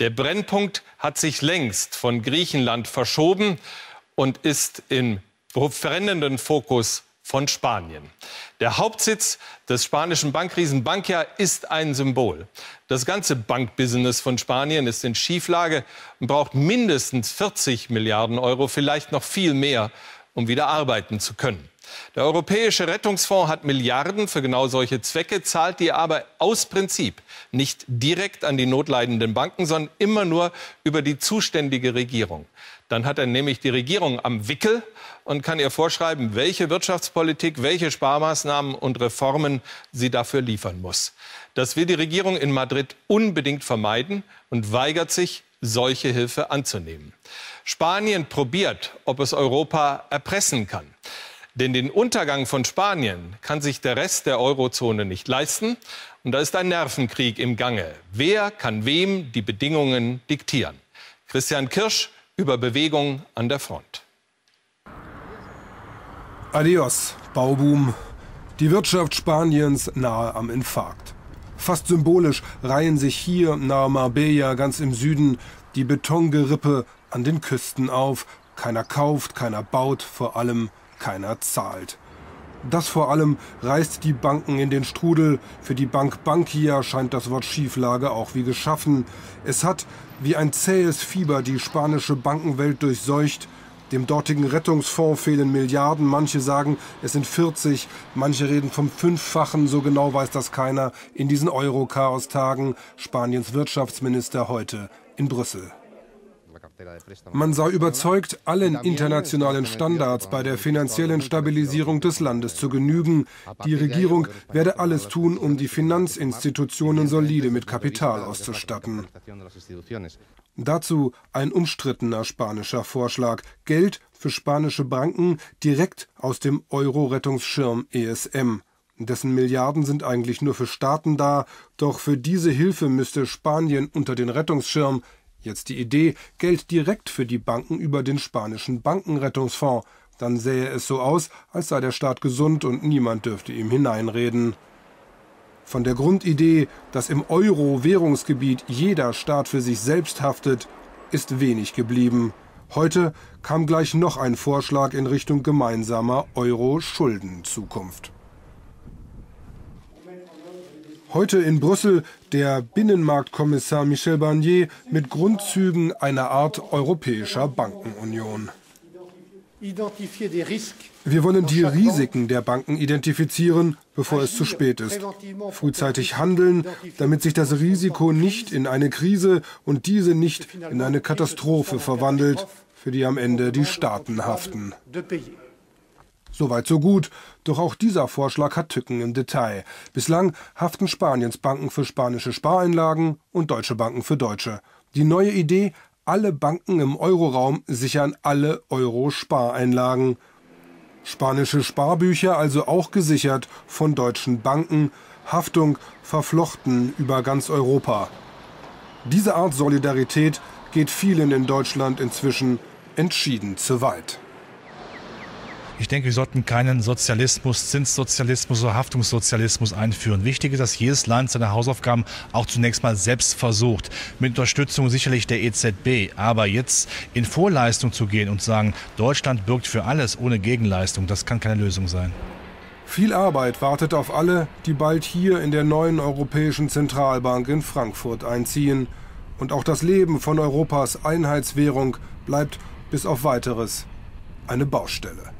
Der Brennpunkt hat sich längst von Griechenland verschoben und ist im brennenden Fokus von Spanien. Der Hauptsitz des spanischen Bankriesen Bankia ist ein Symbol. Das ganze Bankbusiness von Spanien ist in Schieflage und braucht mindestens 40 Milliarden Euro, vielleicht noch viel mehr, um wieder arbeiten zu können. Der Europäische Rettungsfonds hat Milliarden für genau solche Zwecke, zahlt die aber aus Prinzip nicht direkt an die notleidenden Banken, sondern immer nur über die zuständige Regierung. Dann hat er nämlich die Regierung am Wickel und kann ihr vorschreiben, welche Wirtschaftspolitik, welche Sparmaßnahmen und Reformen sie dafür liefern muss. Das will die Regierung in Madrid unbedingt vermeiden und weigert sich, solche Hilfe anzunehmen. Spanien probiert, ob es Europa erpressen kann. Denn den Untergang von Spanien kann sich der Rest der Eurozone nicht leisten. Und da ist ein Nervenkrieg im Gange. Wer kann wem die Bedingungen diktieren? Christian Kirsch über Bewegung an der Front. Adios, Bauboom. Die Wirtschaft Spaniens nahe am Infarkt. Fast symbolisch reihen sich hier nahe Marbella ganz im Süden die Betongerippe an den Küsten auf. Keiner kauft, keiner baut, vor allem keiner zahlt. Das vor allem reißt die Banken in den Strudel. Für die Bank Bankia scheint das Wort Schieflage auch wie geschaffen. Es hat wie ein zähes Fieber die spanische Bankenwelt durchseucht. Dem dortigen Rettungsfonds fehlen Milliarden. Manche sagen, es sind 40. Manche reden vom Fünffachen. So genau weiß das keiner. In diesen Euro-Chaos-Tagen Spaniens Wirtschaftsminister heute in Brüssel. Man sei überzeugt, allen internationalen Standards bei der finanziellen Stabilisierung des Landes zu genügen. Die Regierung werde alles tun, um die Finanzinstitutionen solide mit Kapital auszustatten. Dazu ein umstrittener spanischer Vorschlag. Geld für spanische Banken direkt aus dem Euro-Rettungsschirm ESM. Dessen Milliarden sind eigentlich nur für Staaten da, doch für diese Hilfe müsste Spanien unter den Rettungsschirm Jetzt die Idee, Geld direkt für die Banken über den spanischen Bankenrettungsfonds. Dann sähe es so aus, als sei der Staat gesund und niemand dürfte ihm hineinreden. Von der Grundidee, dass im Euro-Währungsgebiet jeder Staat für sich selbst haftet, ist wenig geblieben. Heute kam gleich noch ein Vorschlag in Richtung gemeinsamer Euro-Schuldenzukunft. Heute in Brüssel der Binnenmarktkommissar Michel Barnier mit Grundzügen einer Art europäischer Bankenunion. Wir wollen die Risiken der Banken identifizieren, bevor es zu spät ist. Frühzeitig handeln, damit sich das Risiko nicht in eine Krise und diese nicht in eine Katastrophe verwandelt, für die am Ende die Staaten haften. Soweit so gut, doch auch dieser Vorschlag hat Tücken im Detail. Bislang haften Spaniens Banken für spanische Spareinlagen und deutsche Banken für deutsche. Die neue Idee, alle Banken im Euroraum sichern alle Euro-Spareinlagen. Spanische Sparbücher also auch gesichert von deutschen Banken, Haftung verflochten über ganz Europa. Diese Art Solidarität geht vielen in Deutschland inzwischen entschieden zu weit. Ich denke, wir sollten keinen Sozialismus, Zinssozialismus oder Haftungssozialismus einführen. Wichtig ist, dass jedes Land seine Hausaufgaben auch zunächst mal selbst versucht. Mit Unterstützung sicherlich der EZB. Aber jetzt in Vorleistung zu gehen und sagen, Deutschland birgt für alles ohne Gegenleistung, das kann keine Lösung sein. Viel Arbeit wartet auf alle, die bald hier in der neuen Europäischen Zentralbank in Frankfurt einziehen. Und auch das Leben von Europas Einheitswährung bleibt bis auf weiteres eine Baustelle.